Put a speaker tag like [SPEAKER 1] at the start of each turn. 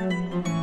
[SPEAKER 1] Música